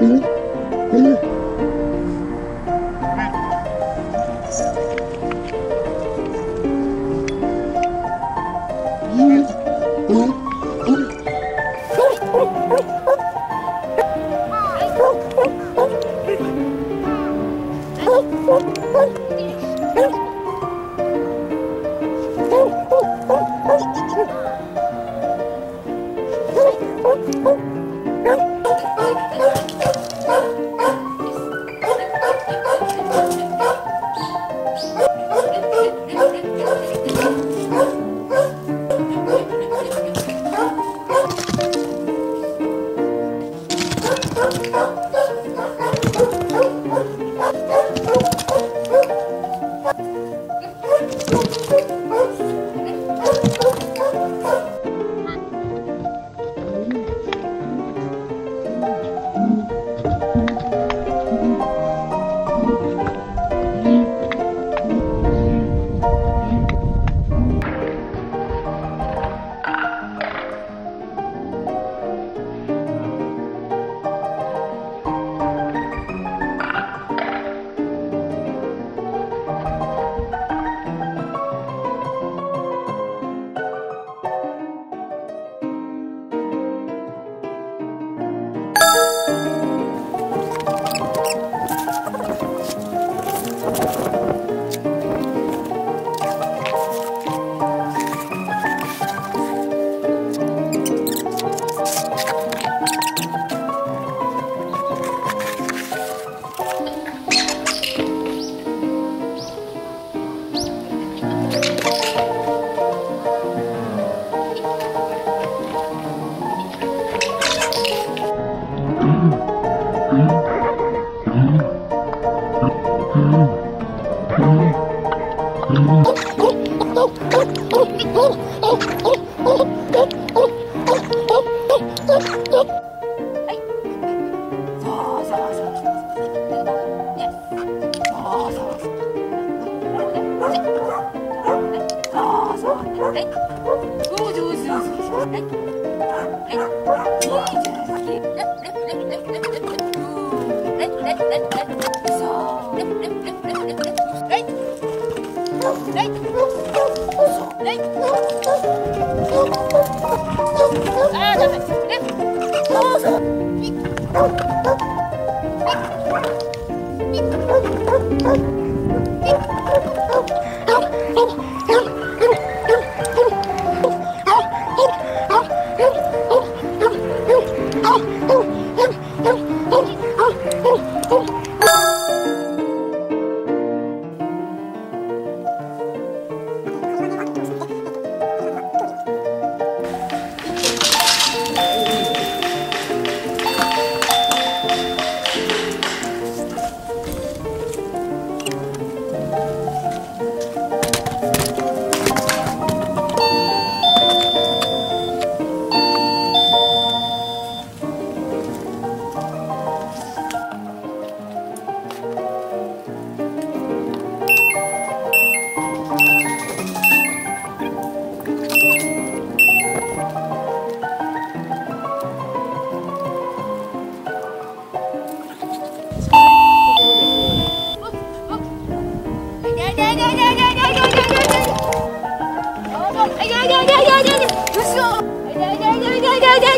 Mm-hmm. Oh, はい。go, go, go.